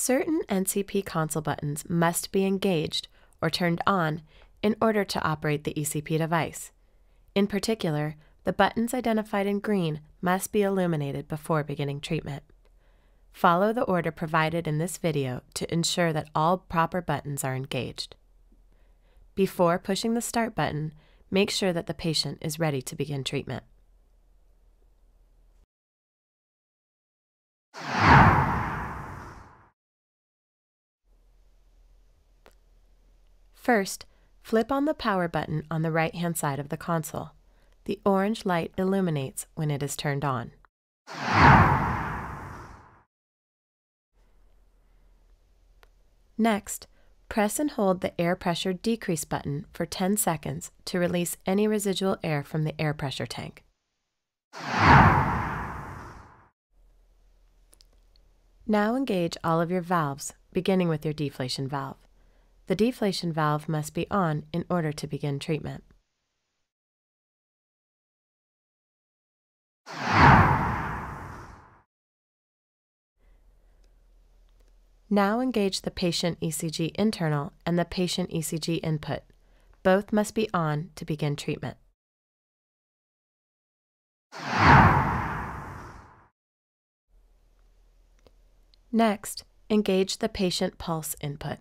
Certain NCP console buttons must be engaged or turned on in order to operate the ECP device. In particular, the buttons identified in green must be illuminated before beginning treatment. Follow the order provided in this video to ensure that all proper buttons are engaged. Before pushing the Start button, make sure that the patient is ready to begin treatment. First, flip on the power button on the right-hand side of the console. The orange light illuminates when it is turned on. Next, press and hold the air pressure decrease button for 10 seconds to release any residual air from the air pressure tank. Now engage all of your valves, beginning with your deflation valve. The deflation valve must be on in order to begin treatment. Now engage the patient ECG internal and the patient ECG input. Both must be on to begin treatment. Next, engage the patient pulse input.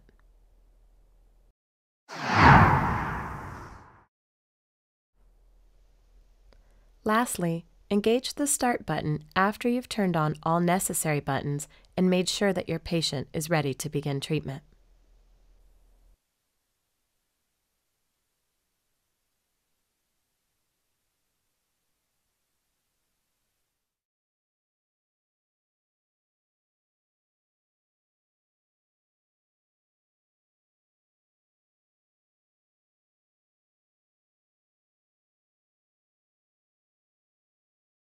Lastly, Engage the Start button after you've turned on all necessary buttons and made sure that your patient is ready to begin treatment.